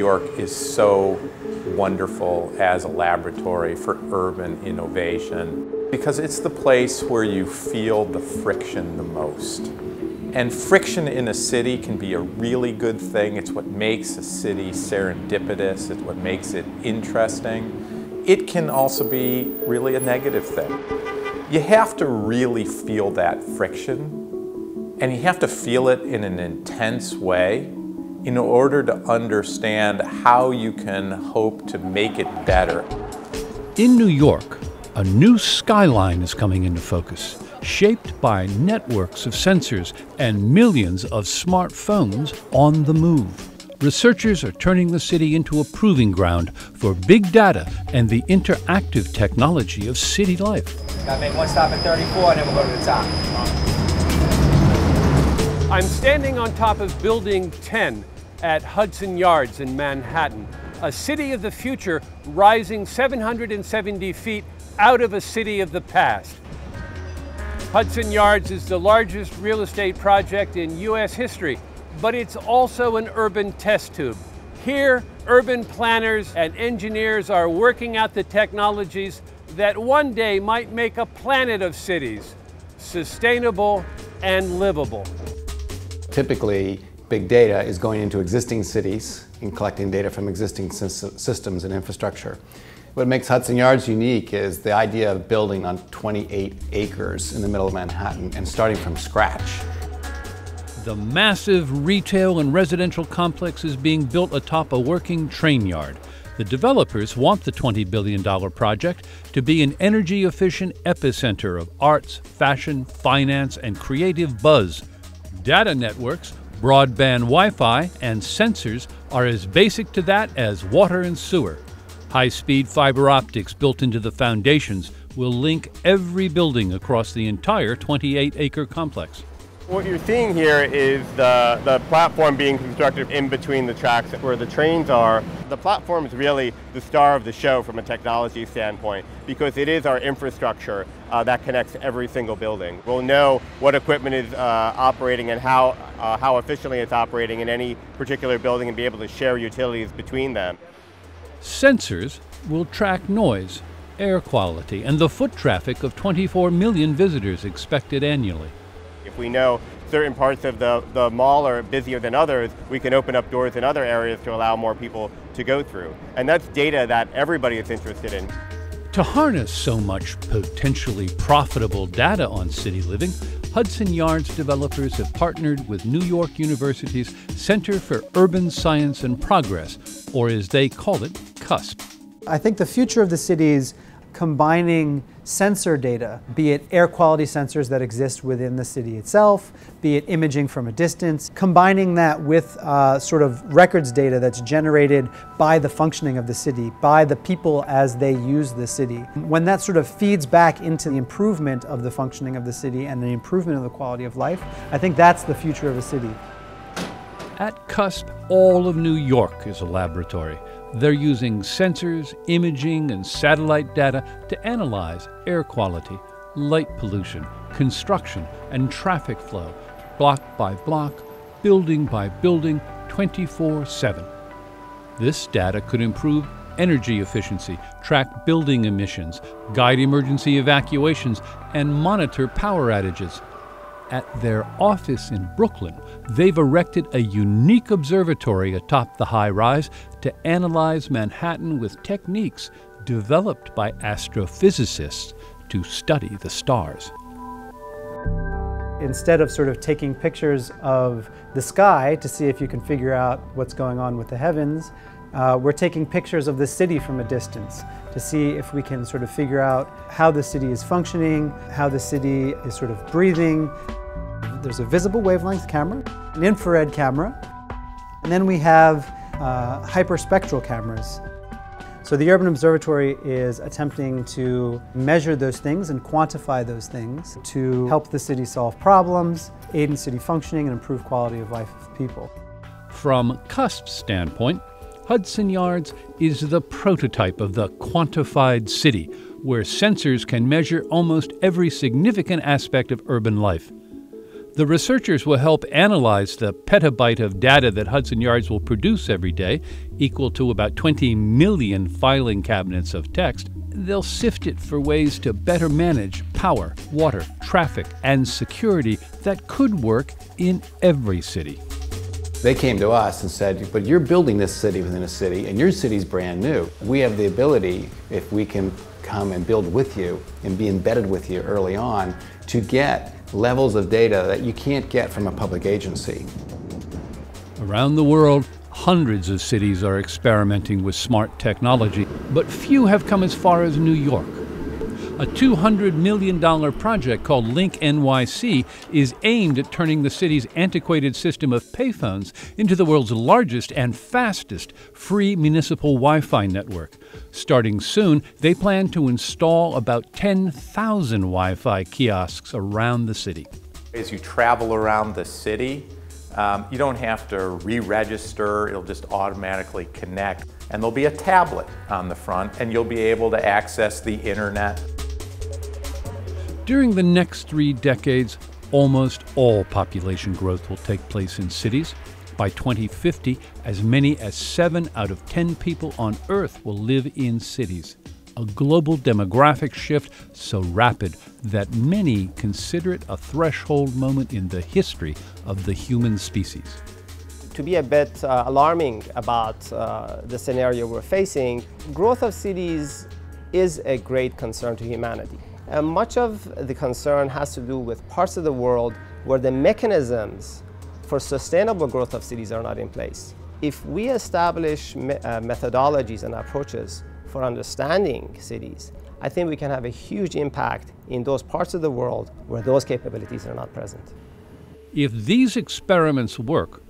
York is so wonderful as a laboratory for urban innovation because it's the place where you feel the friction the most. And friction in a city can be a really good thing. It's what makes a city serendipitous, it's what makes it interesting. It can also be really a negative thing. You have to really feel that friction, and you have to feel it in an intense way in order to understand how you can hope to make it better. In New York, a new skyline is coming into focus shaped by networks of sensors and millions of smartphones on the move. Researchers are turning the city into a proving ground for big data and the interactive technology of city life. Gotta make one stop at 34 and then we'll go to the top. I'm standing on top of Building 10 at Hudson Yards in Manhattan, a city of the future rising 770 feet out of a city of the past. Hudson Yards is the largest real estate project in U.S. history, but it's also an urban test tube. Here, urban planners and engineers are working out the technologies that one day might make a planet of cities sustainable and livable. Typically, big data is going into existing cities and collecting data from existing systems and infrastructure. What makes Hudson Yards unique is the idea of building on 28 acres in the middle of Manhattan and starting from scratch. The massive retail and residential complex is being built atop a working train yard. The developers want the $20 billion project to be an energy efficient epicenter of arts, fashion, finance, and creative buzz. Data networks, broadband Wi Fi, and sensors are as basic to that as water and sewer. High speed fiber optics built into the foundations will link every building across the entire 28 acre complex. What you're seeing here is the, the platform being constructed in between the tracks where the trains are. The platform is really the star of the show from a technology standpoint because it is our infrastructure uh, that connects every single building. We'll know what equipment is uh, operating and how, uh, how efficiently it's operating in any particular building and be able to share utilities between them. Sensors will track noise, air quality, and the foot traffic of 24 million visitors expected annually. If we know certain parts of the, the mall are busier than others, we can open up doors in other areas to allow more people to go through. And that's data that everybody is interested in. To harness so much potentially profitable data on city living, Hudson Yards developers have partnered with New York University's Center for Urban Science and Progress, or as they call it, CUSP. I think the future of the city is combining sensor data, be it air quality sensors that exist within the city itself, be it imaging from a distance, combining that with uh, sort of records data that's generated by the functioning of the city, by the people as they use the city. When that sort of feeds back into the improvement of the functioning of the city and the improvement of the quality of life, I think that's the future of a city. At CUSP, all of New York is a laboratory. They're using sensors, imaging, and satellite data to analyze air quality, light pollution, construction, and traffic flow, block by block, building by building, 24 7. This data could improve energy efficiency, track building emissions, guide emergency evacuations, and monitor power outages. At their office in Brooklyn, they've erected a unique observatory atop the high rise to analyze Manhattan with techniques developed by astrophysicists to study the stars. Instead of sort of taking pictures of the sky to see if you can figure out what's going on with the heavens, uh, we're taking pictures of the city from a distance to see if we can sort of figure out how the city is functioning, how the city is sort of breathing. There's a visible wavelength camera, an infrared camera, and then we have uh, hyperspectral cameras. So the Urban Observatory is attempting to measure those things and quantify those things to help the city solve problems, aid in city functioning, and improve quality of life of people. From CUSP's standpoint, Hudson Yards is the prototype of the quantified city, where sensors can measure almost every significant aspect of urban life. The researchers will help analyze the petabyte of data that Hudson Yards will produce every day, equal to about 20 million filing cabinets of text. They'll sift it for ways to better manage power, water, traffic, and security that could work in every city. They came to us and said, but you're building this city within a city, and your city's brand new. We have the ability, if we can come and build with you and be embedded with you early on, to get levels of data that you can't get from a public agency. Around the world, hundreds of cities are experimenting with smart technology, but few have come as far as New York. A $200 million project called Link NYC is aimed at turning the city's antiquated system of payphones into the world's largest and fastest free municipal Wi Fi network. Starting soon, they plan to install about 10,000 Wi Fi kiosks around the city. As you travel around the city, um, you don't have to re-register, it'll just automatically connect. And there'll be a tablet on the front and you'll be able to access the internet. During the next three decades, almost all population growth will take place in cities. By 2050, as many as 7 out of 10 people on Earth will live in cities. A global demographic shift so rapid that many consider it a threshold moment in the history of the human species. To be a bit uh, alarming about uh, the scenario we're facing, growth of cities is a great concern to humanity. And much of the concern has to do with parts of the world where the mechanisms for sustainable growth of cities are not in place. If we establish me uh, methodologies and approaches for understanding cities, I think we can have a huge impact in those parts of the world where those capabilities are not present. If these experiments work,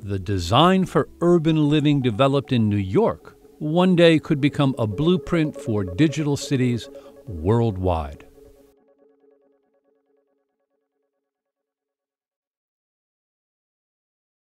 the design for urban living developed in New York one day could become a blueprint for digital cities worldwide.